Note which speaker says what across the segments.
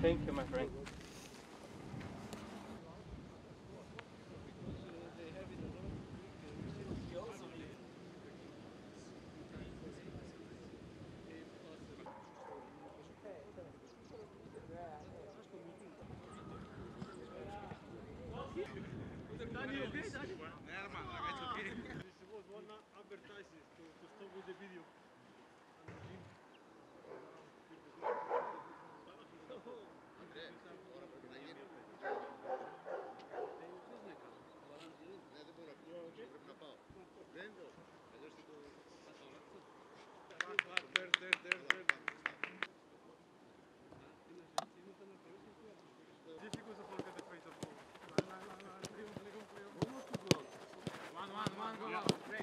Speaker 1: Thank you, my friend.
Speaker 2: This was one advertises to, to stop with the video.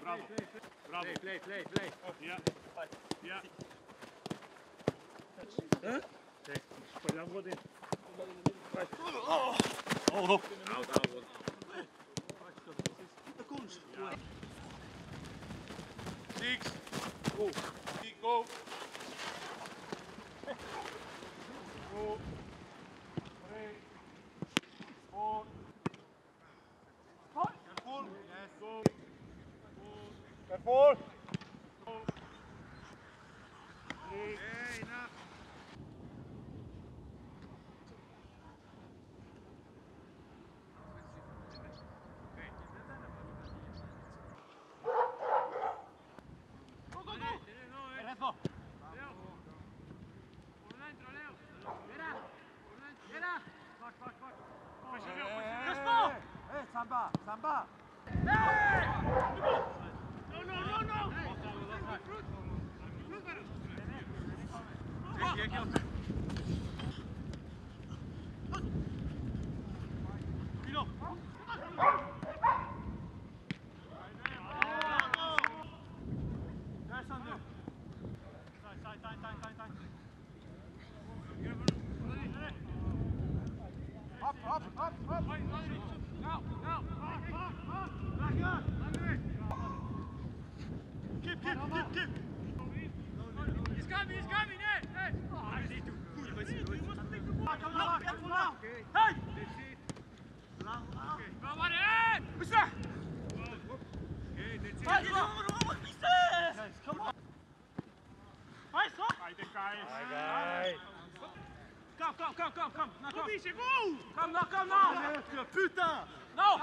Speaker 3: Bravo. Bravo.
Speaker 2: Play, play, play.
Speaker 3: Ja. Ja. Kijk, Spanjaard wordt in. Oh, oh. Out, out. Six. Go. Six, go. Two. Three. ball.
Speaker 2: Samba, samba! Hey! Up, up, up, up. Come. Now, come.
Speaker 3: Kom
Speaker 2: come now.
Speaker 3: Putain!
Speaker 2: No!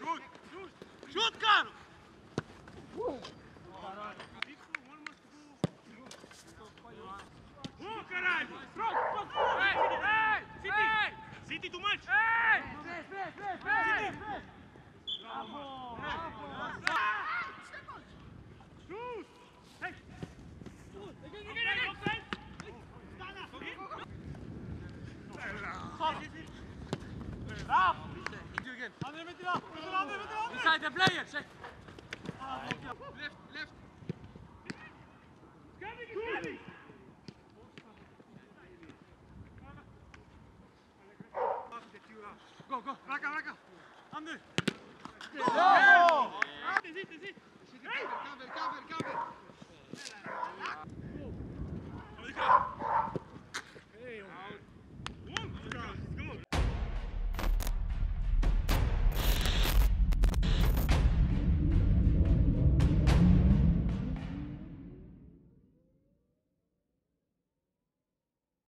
Speaker 3: Shoot!
Speaker 2: Shoot, Carl! Bravo. Andere met die af. Andere met die af. Player, zeg. Left, left. Go, go.
Speaker 3: Raka, raka!
Speaker 2: Ander. Go!